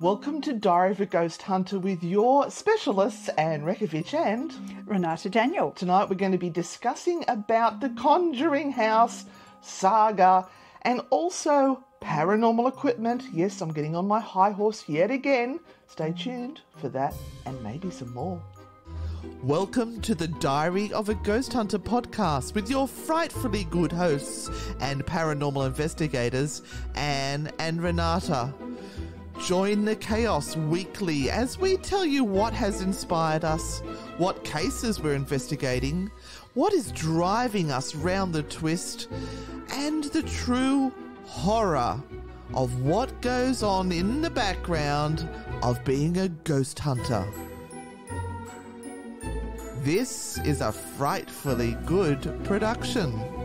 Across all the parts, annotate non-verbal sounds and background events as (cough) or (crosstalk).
Welcome to Diary of a Ghost Hunter with your specialists, Anne Rzechowicz and Renata Daniel. Tonight we're going to be discussing about the Conjuring House saga and also paranormal equipment. Yes, I'm getting on my high horse yet again. Stay tuned for that and maybe some more. Welcome to the Diary of a Ghost Hunter podcast with your frightfully good hosts and paranormal investigators, Anne and Renata. Join the chaos weekly as we tell you what has inspired us, what cases we're investigating, what is driving us round the twist, and the true horror of what goes on in the background of being a ghost hunter. This is a frightfully good production.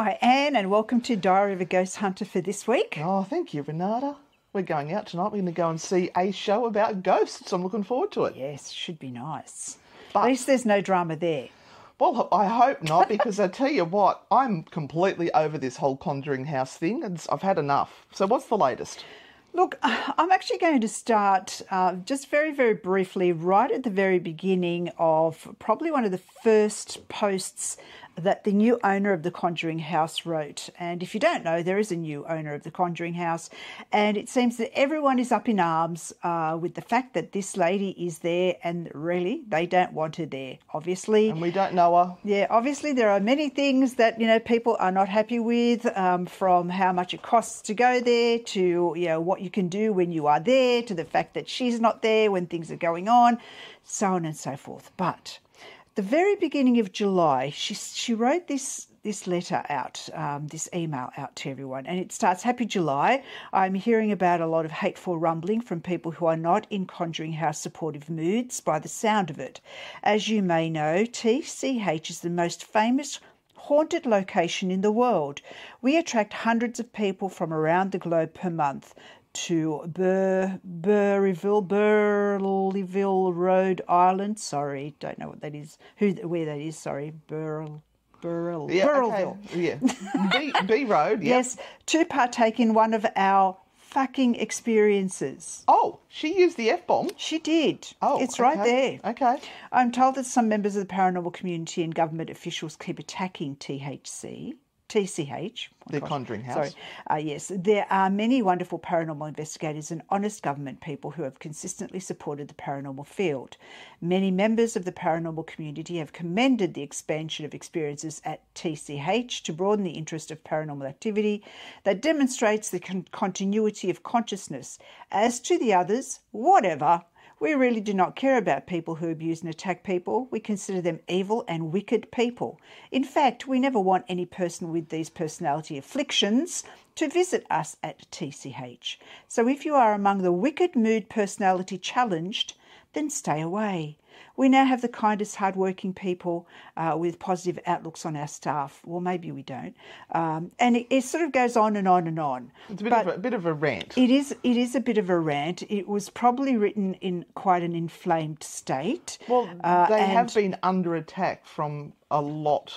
Hi, Anne, and welcome to Diary of a Ghost Hunter for this week. Oh, thank you, Renata. We're going out tonight. We're going to go and see a show about ghosts. I'm looking forward to it. Yes, should be nice. But- At least there's no drama there. Well, I hope not, (laughs) because I tell you what, I'm completely over this whole Conjuring House thing, and I've had enough. So, what's the latest? Look, I'm actually going to start uh, just very, very briefly, right at the very beginning of probably one of the first posts that the new owner of the Conjuring House wrote. And if you don't know, there is a new owner of the Conjuring House, and it seems that everyone is up in arms uh, with the fact that this lady is there, and really, they don't want her there. Obviously, And we don't know her. yeah, obviously there are many things that you know people are not happy with, um, from how much it costs to go there to you know what you can do when you are there, to the fact that she's not there when things are going on, so on and so forth. But the very beginning of July, she she wrote this this letter out, um, this email out to everyone, and it starts Happy July. I'm hearing about a lot of hateful rumbling from people who are not in Conjuring House supportive moods by the sound of it. As you may know, TCH is the most famous haunted location in the world. We attract hundreds of people from around the globe per month to Bur Burryville, Burleyville Rhode Island. Sorry, don't know what that is. Who where that is? Sorry, Burl. Burl, Yeah, okay. Yeah. (laughs) B, B Road, yeah. Yes, to partake in one of our fucking experiences. Oh, she used the F bomb. She did. Oh, it's right there. Okay. I'm told that some members of the paranormal community and government officials keep attacking THC. TCH. The Conjuring House. Sorry. Uh, yes, there are many wonderful paranormal investigators and honest government people who have consistently supported the paranormal field. Many members of the paranormal community have commended the expansion of experiences at TCH to broaden the interest of paranormal activity that demonstrates the con- continuity of consciousness. As to the others, whatever. We really do not care about people who abuse and attack people. We consider them evil and wicked people. In fact, we never want any person with these personality afflictions to visit us at TCH. So if you are among the wicked mood personality challenged, then stay away. We now have the kindest, hardworking people uh, with positive outlooks on our staff. Well, maybe we don't. Um, and it, it sort of goes on and on and on. It's a bit, of, a, a bit of a rant. it is. It is a bit of a rant. It was probably written in quite an inflamed state. well, Uh, they have been under attack from a lot,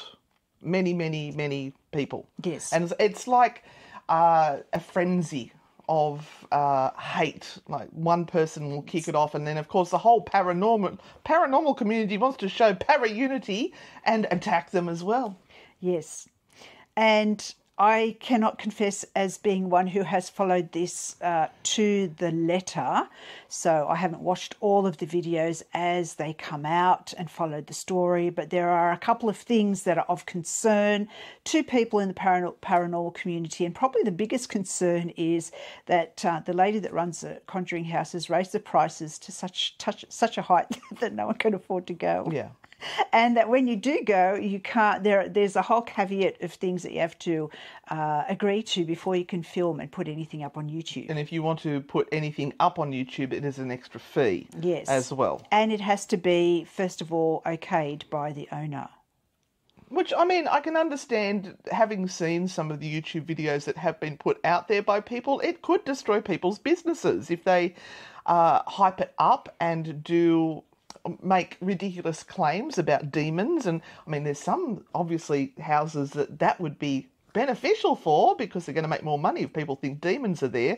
many, many, many people. Yes. And it's, it's like uh, a frenzy of uh, hate. Like one person will kick it off, and then of course the whole paranormal paranormal community wants to show para unity and attack them as well. Yes, and I cannot confess as being one who has followed this uh, to the letter. So I haven't watched all of the videos as they come out and followed the story, but there are a couple of things that are of concern to people in the paranor- paranormal community. And probably the biggest concern is that uh, the lady that runs the Conjuring House has raised the prices to such, touch, such a height (laughs) that no one can afford to go Yeah. And that when you do go, you can't. There, there's a whole caveat of things that you have to uh, agree to before you can film and put anything up on YouTube. And if you want to put anything up on YouTube, it is an extra fee. Yes, As well. and it has to be first of all okayed by the owner. Which I mean, I can understand having seen some of the YouTube videos that have been put out there by people. It could destroy people's businesses if they uh, hype it up and do make ridiculous claims about demons. And I mean, there's some obviously houses that that would be beneficial for because they're going to make more money if people think demons are there.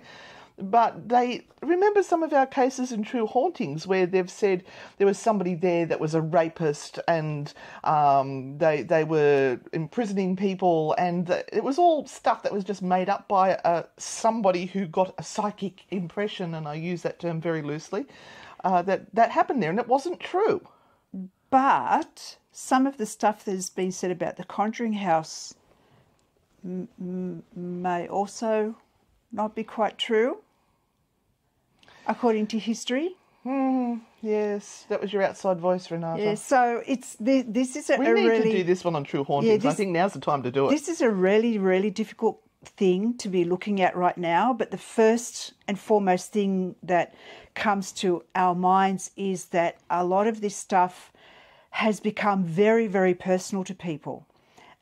But they remember some of our cases in True Hauntings where they've said there was somebody there that was a rapist and um, they they were imprisoning people and it was all stuff that was just made up by uh, somebody who got a psychic impression and I use that term very loosely uh, that that happened there and it wasn't true. But some of the stuff that has been said about the Conjuring House m- m- may also not be quite true, according to history. Yes, that was your outside voice, Renata. Yeah, so it's this, this is a, We a need really to do this one on True Hauntings. I this- think now's the time to do it. This is a really, really difficult thing to be looking at right now. But the first and foremost thing that comes to our minds is that a lot of this stuff has become very, very personal to people.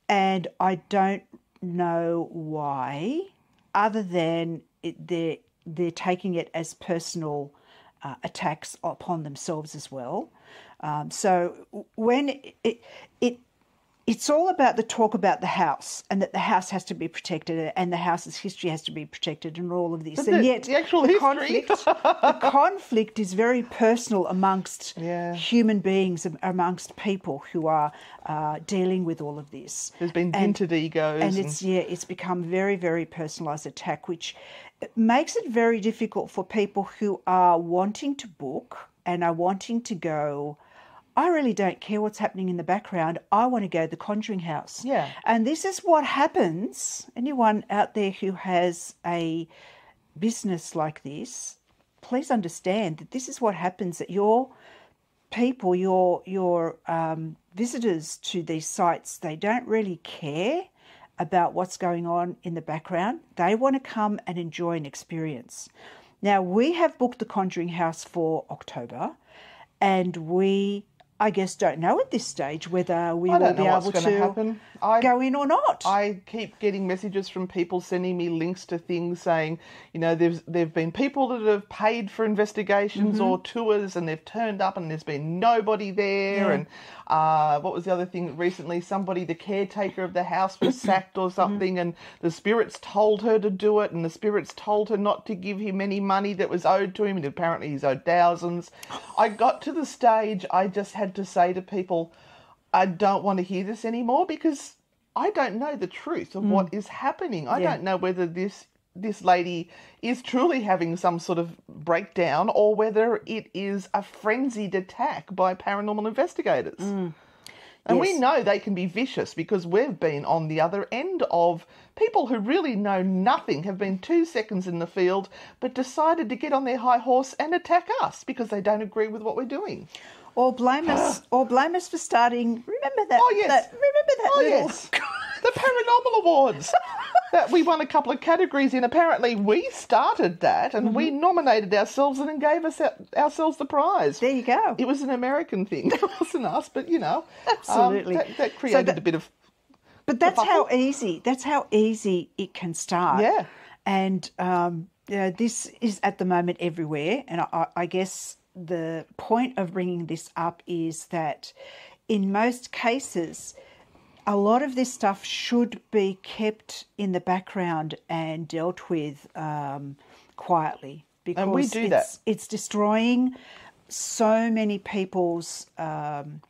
And I don't know why, other than it, they're, they're taking it as personal uh, attacks upon themselves as well. Um, so when it, it it's all about the talk about the house and that the house has to be protected and the house's history has to be protected and all of this. But and the- yet the actual the conflict, the (laughs) conflict is very personal amongst Yeah. human beings, amongst people who are uh, dealing with all of this. There's been And- vinted egos. and and- it's yeah, it's become very, very personalised attack, which makes it very difficult for people who are wanting to book and are wanting to go. I really don't care what's happening in the background. I want to go to the Conjuring House. Yeah. And this is what happens. Anyone out there who has a business like this, please understand that this is what happens that your people, your your um, visitors to these sites, they don't really care about what's going on in the background. They want to come and enjoy an experience. Now we have booked the Conjuring House for October, and we. I guess don't know at this stage whether we will be able happen. I- go in or not. I keep getting messages from people sending me links to things saying, you know, there's there've been people that have paid for investigations Mm-hmm. or tours and they've turned up and there's been nobody there Yeah. and uh, what was the other thing recently? Somebody, the caretaker of the house, was (coughs) sacked Mm-hmm. or something, and the spirits told her to do it, and the spirits told her not to give him any money that was owed to him, and apparently he's owed thousands. (sighs) I got to the stage I just had to say to people, I don't want to hear this anymore because I don't know the truth of what is happening. I Mm. Yeah. don't know whether this this lady is truly having some sort of breakdown or whether it is a frenzied attack by paranormal investigators. And we Mm. Know they can be vicious because we've been on the other end of people who really know nothing, have been two seconds in the field, but decided to get on their high horse and attack us because they don't agree with what we're doing. Or blame us, (gasps) or blame us for starting. Remember that? Oh, yes. that- remember that Oh, little. yes. (laughs) the Paranormal Awards that we won a couple of categories in. Apparently, we started that and we Mm-hmm. nominated ourselves and then gave us ourselves the prize. There you go. It was an American thing. (laughs) It wasn't us, but you know, um, Absolutely. that, that So created that- a bit of. But that's how easy. That's how easy it can start. Yeah. And um, you know, this is at the moment everywhere. And I, I guess the point of bringing this up is that in most cases, a lot of this stuff should be kept in the background and dealt with um, quietly because And we do that. it's, it's destroying so many people's um,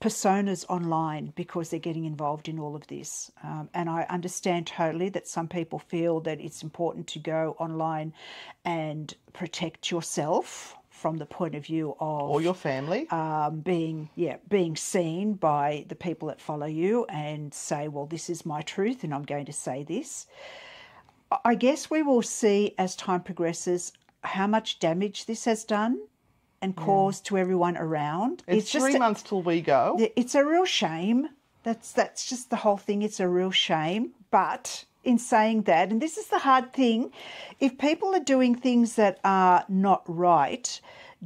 personas online because they're getting involved in all of this. Um, and I understand totally that some people feel that it's important to go online and protect yourself from the point of view of Or your family. um, being yeah being seen by the people that follow you and say well this is my truth and i'm going to say this i guess we will see as time progresses how much damage this has done and caused to everyone around it's three a- months till we go. it's a real shame. That's that's just the whole thing. It's a real shame. But in saying that, and this is the hard thing, if people are doing things that are not right,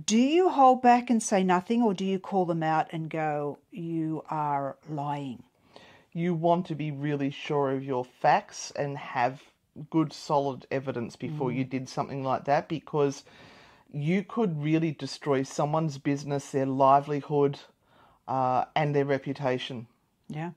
do you hold back and say nothing, or do you call them out and go, "You are lying"? you want to be really sure of your facts and have good solid evidence before you did something like that because you could really destroy someone's business, their livelihood, uh, and their reputation. Yeah.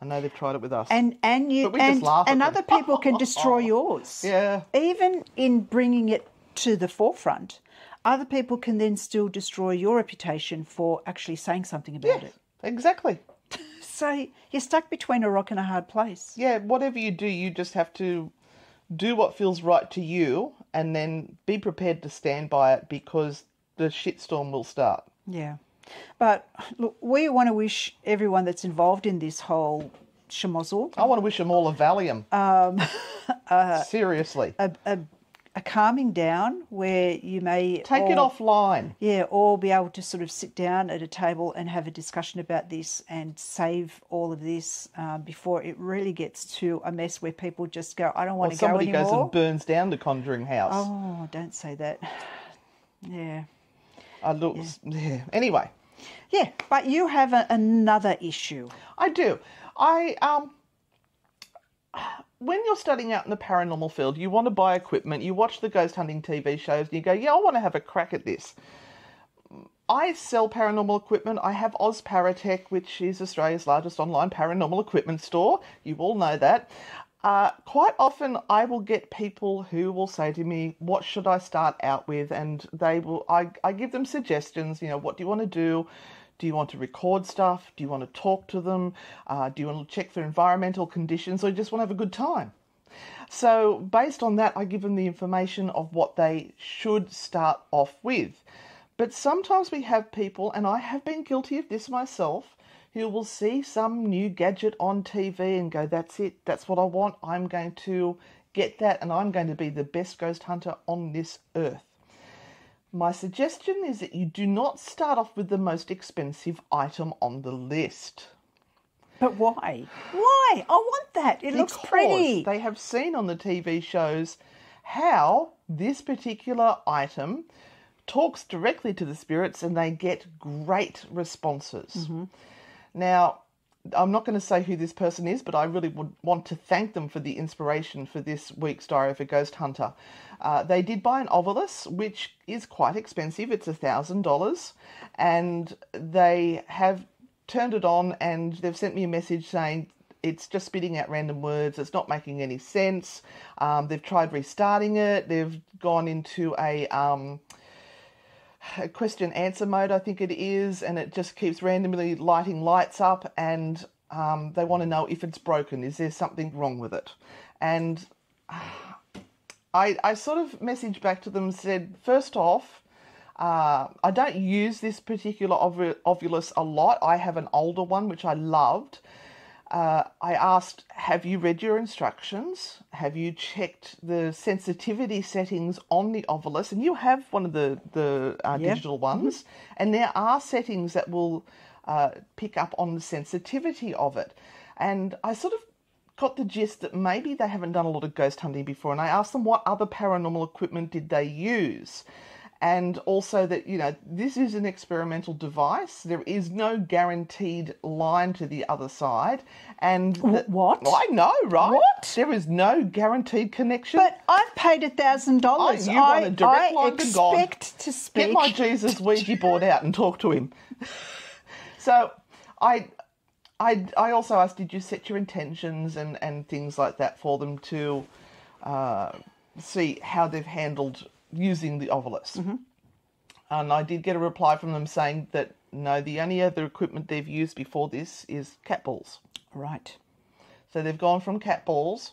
I know they've tried it with us. and and you But we just and, at and other people can destroy (laughs) yours. Yeah. Even in bringing it to the forefront, other people can then still destroy your reputation for actually saying something about yeah, it. exactly. (laughs) So you're stuck between a rock and a hard place. Yeah, whatever you do, you just have to do what feels right to you and then be prepared to stand by it because the shitstorm will start. Yeah. But look, we want to wish everyone that's involved in this whole schmozzle I want to wish them all a Valium. Um, (laughs) uh, Seriously. a, a, a calming down where you may Take it offline. Yeah, or be able to sort of sit down at a table and have a discussion about this and save all of this um, before it really gets to a mess where people just go, I don't Or want to go anymore. somebody goes and burns down the Conjuring House. oh, don't say that. (sighs) Yeah. I look, yeah. Anyway, Yeah, but you have a, another issue. I do. I um when you're studying out in the paranormal field, you want to buy equipment, you watch the ghost hunting TV shows, and you go, "Yeah, I want to have a crack at this." I sell paranormal equipment. I have Oz Paratech, which is Australia's largest online paranormal equipment store. You all know that. Uh, quite often, I will get people who will say to me, "What should I start out with?" And they will. I, I give them suggestions. You know, what do you want to do? Do you want to record stuff? Do you want to talk to them? Uh, do you want to check their environmental conditions, or just want to have a good time? So, based on that, I give them the information of what they should start off with. But sometimes we have people, and I have been guilty of this myself, who will see some new gadget on TV and go, That's it, that's what I want. I'm going to get that, and I'm going to be the best ghost hunter on this earth. My suggestion is that you do not start off with the most expensive item on the list. But why? Why? I want that. It looks Because pretty. They have seen on the TV shows how this particular item talks directly to the spirits and they get great responses. Mm-hmm. Now, I'm not going to say who this person is, but I really would want to thank them for the inspiration for this week's Diary of a Ghost Hunter. Uh, they did buy an Ovilus, which is quite expensive. It's a thousand dollars, and they have turned it on and they've sent me a message saying it's just spitting out random words. It's not making any sense. Um, they've tried restarting it. They've gone into a um, a question answer mode, I think it is, and it just keeps randomly lighting lights up, and um, they want to know if it's broken. Is there something wrong with it? And (sighs) I, I sort of messaged back to them, said, first off, uh, I don't use this particular ovu- Ovilus a lot. I have an older one which I loved. Uh, I asked, have you read your instructions? Have you checked the sensitivity settings on the Ovilus? And you have one of the, the uh, Yep. digital ones. And there are settings that will uh, pick up on the sensitivity of it. And I sort of got the gist that maybe they haven't done a lot of ghost hunting before. And I asked them what other paranormal equipment did they use? And also that, you know, this is an experimental device. There is no guaranteed line to the other side. And that- what? I know, right? What? There is no guaranteed connection. But I've paid a thousand dollars. You want a I line to God. expect to speak. Get my Jesus Ouija board out and talk to him. (laughs) so I, I, I also asked, did you set your intentions and, and things like that for them to uh, see how they've handled using the Ovilus? And I did get a reply from them saying that no, the only other equipment they've used before this is cat balls. Right. So they've gone from cat balls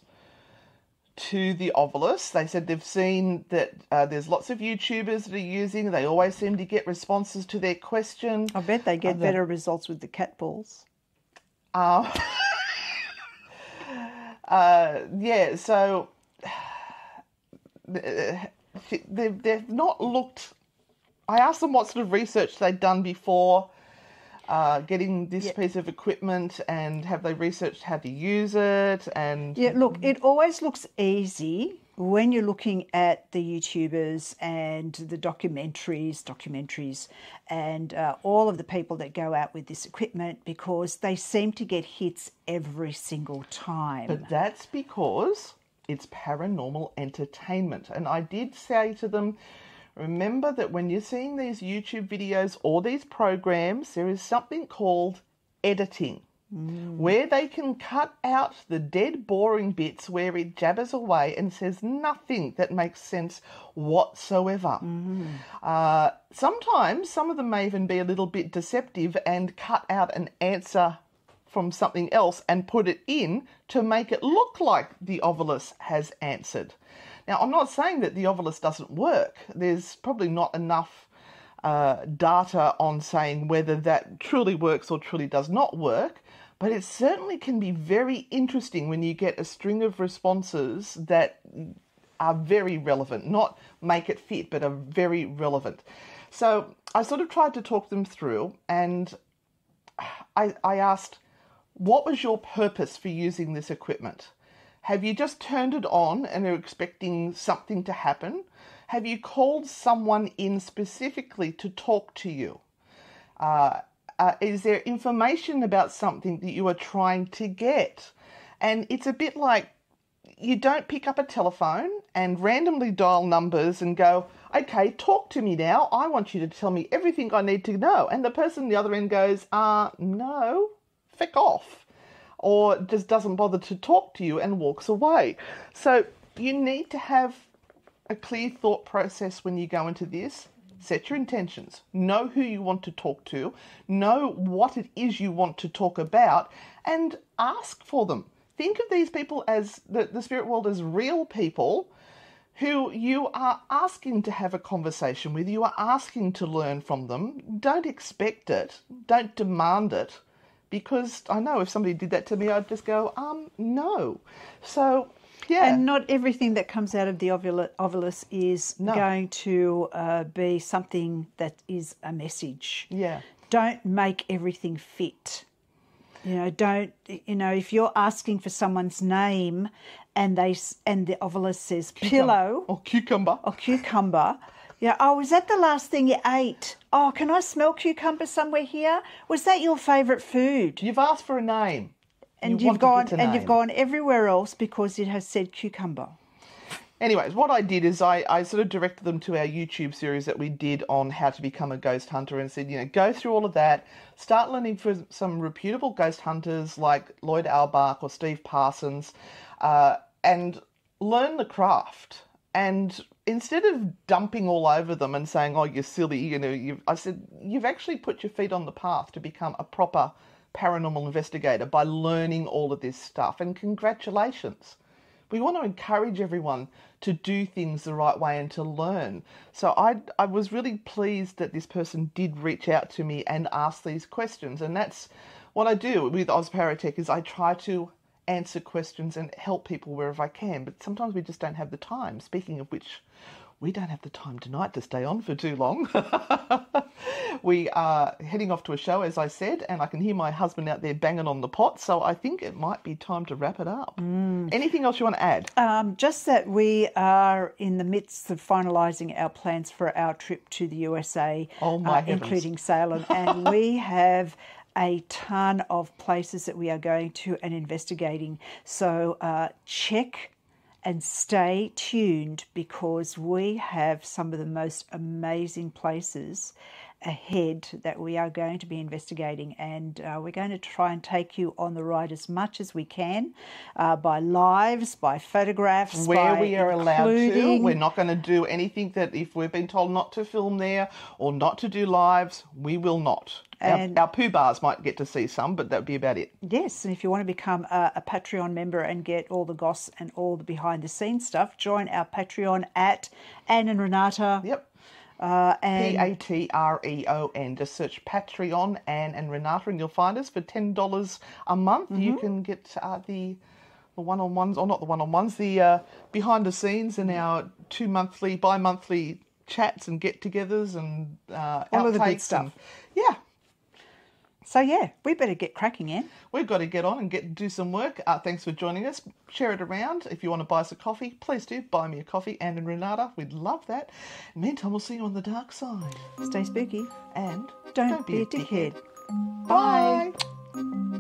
to the Ovilus. They said they've seen that uh, there's lots of YouTubers that are using. They always seem to get responses to their question. I bet they get Other- better results with the cat balls. Uh, (laughs) uh, yeah, so (sighs) they've, they've not looked. I asked them what sort of research they'd done before uh, getting this Yeah. piece of equipment and have they researched how to use it and Yeah, look, it always looks easy when you're looking at the YouTubers and the documentaries, documentaries, and uh, all of the people that go out with this equipment because they seem to get hits every single time. But that's because it's paranormal entertainment. And I did say to them, remember that when you're seeing these YouTube videos or these programs, there is something called editing. where they can cut out the dead, boring bits where it jabbers away and says nothing that makes sense whatsoever. Uh, sometimes some of them may even be a little bit deceptive and cut out an answer from something else and put it in to make it look like the Ovilus has answered. Now, I'm not saying that the Ovilus doesn't work. There's probably not enough uh, data on saying whether that truly works or truly does not work, but it certainly can be very interesting when you get a string of responses that are very relevant, not make it fit, but are very relevant. So I sort of tried to talk them through and I, I asked, what was your purpose for using this equipment? Have you just turned it on and are expecting something to happen? Have you called someone in specifically to talk to you? Uh, uh, is there information about something that you are trying to get? And it's a bit like you don't pick up a telephone and randomly dial numbers and go, okay, talk to me now. I want you to tell me everything I need to know. And the person on the other end goes, uh, no, off. Or just doesn't bother to talk to you and walks away. So you need to have a clear thought process when you go into this. Set your intentions. Know who you want to talk to. Know what it is you want to talk about and ask for them. Think of these people as the, the spirit world as real people who you are asking to have a conversation with. You are asking to learn from them. Don't expect it. Don't demand it. Because I know if somebody did that to me, I'd just go, um, no. So, yeah. And not everything that comes out of the ovula- Ovilus is No. going to uh, be something that is a message. yeah. Don't make everything fit. You know, don't you know if you're asking for someone's name and they and the Ovilus says pillow Or cucumber. or cucumber. Yeah. Oh, was that the last thing you ate? Oh, can I smell cucumber somewhere here? Was that your favourite food? You've asked for a name. And You have gone and you've gone everywhere else because it has said cucumber. Anyways, what I did is I, I sort of directed them to our YouTube series that we did on how to become a ghost hunter and said, you know, go through all of that, start learning from some reputable ghost hunters like Loyd Auerbach or Steve Parsons, uh, and learn the craft. And instead of dumping all over them and saying, oh, you're silly, you know, you've, I said, you've actually put your feet on the path to become a proper paranormal investigator by learning all of this stuff. And congratulations we want to encourage everyone to do things the right way and to learn. So I, I was really pleased that this person did reach out to me and ask these questions. And that's what I do with Ozparatech is I try to answer questions and help people wherever I can. But sometimes we just don't have the time. Speaking of which, we don't have the time tonight to stay on for too long. (laughs) we are heading off to a show, as I said, and I can hear my husband out there banging on the pot. So I think it might be time to wrap it up. Anything else you want to add? Um, just that we are in the midst of finalising our plans for our trip to the USA, Oh, my uh, including Salem, (laughs) and we have a ton of places that we are going to and investigating. So uh, check and stay tuned because we have some of the most amazing places ahead that we are going to be investigating and uh, we're going to try and take you on the ride as much as we can uh, by lives by photographs Where by we are allowed to. We're not going to do anything that if we've been told not to film there or not to do lives, we will not. And- our, our Poobahs might get to see some, but that would be about it. Yes, and if you want to become a, a Patreon member and get all the goss and all the behind the scenes stuff, join our Patreon at Anne and Renata. Yep. Uh, and A T R E O N. Just search Patreon, Anne and Renata, and you'll find us for ten dollars a month. You can get uh, the the one on ones, or not the one on ones, the uh, behind the scenes and our two monthly, bi monthly chats and get togethers and uh, All of the good stuff. and- yeah, so yeah, we better get cracking, Anne. we've got to get on and get do some work. Uh, thanks for joining us. Share it around. If you want to buy us a coffee, please do buy me a coffee. Anne and Renata, we'd love that. Meantime, we'll see you on the dark side. Stay spooky. And Don't, be, a dickhead. Bye. Bye.